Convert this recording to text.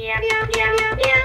miau, miau, miau.